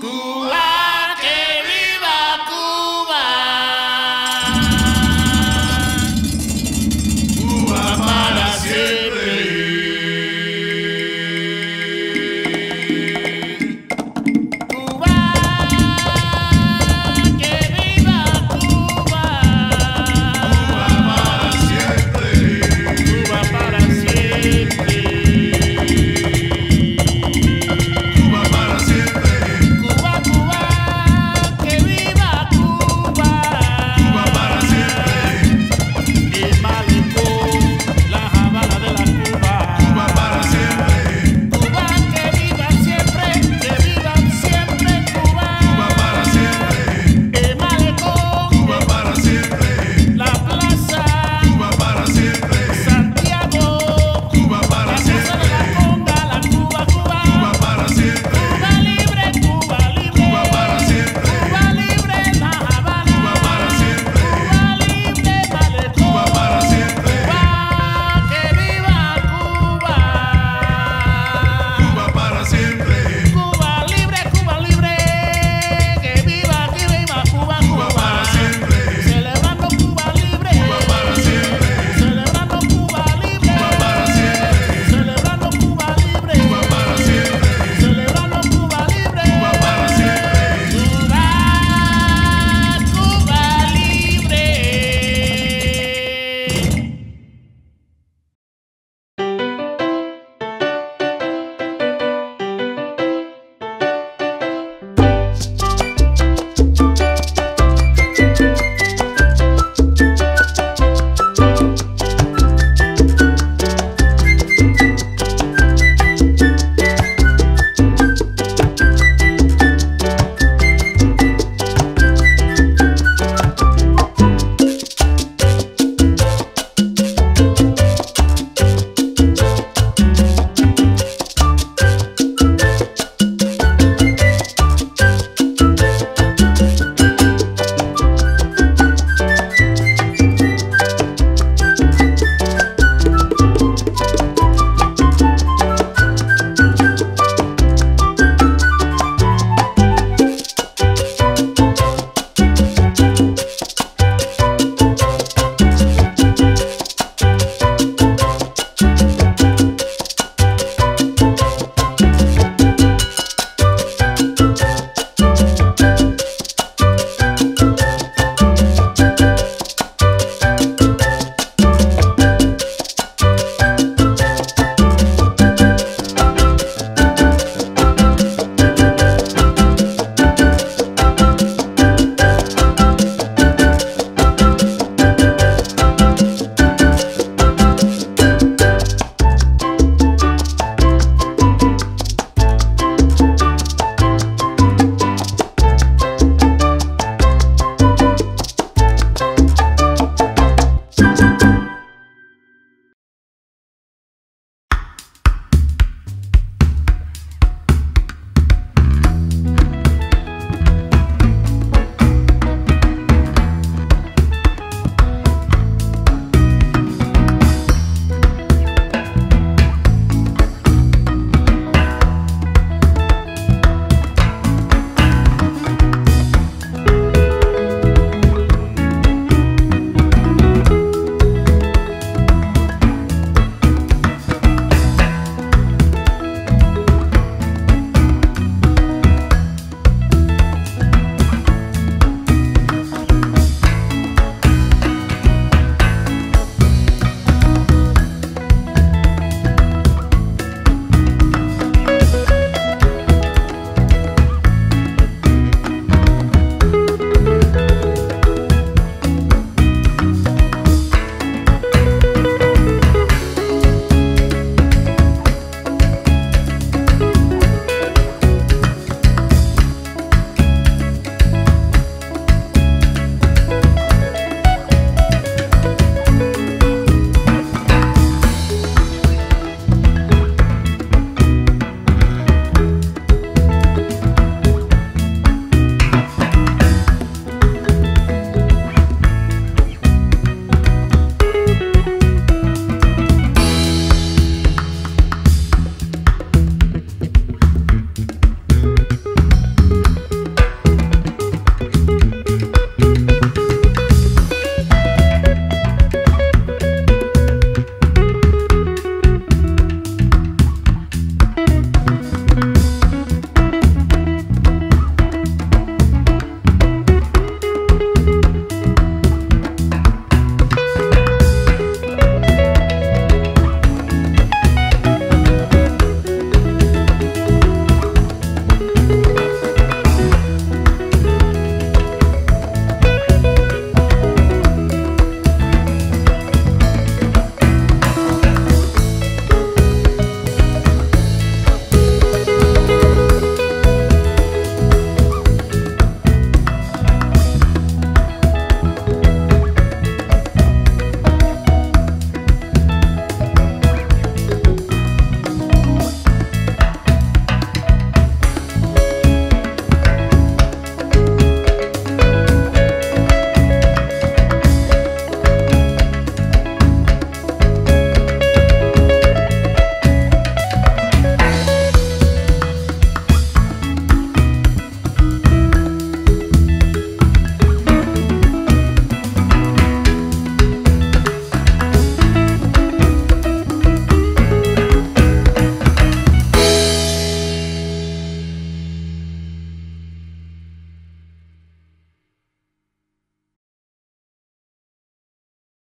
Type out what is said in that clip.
Good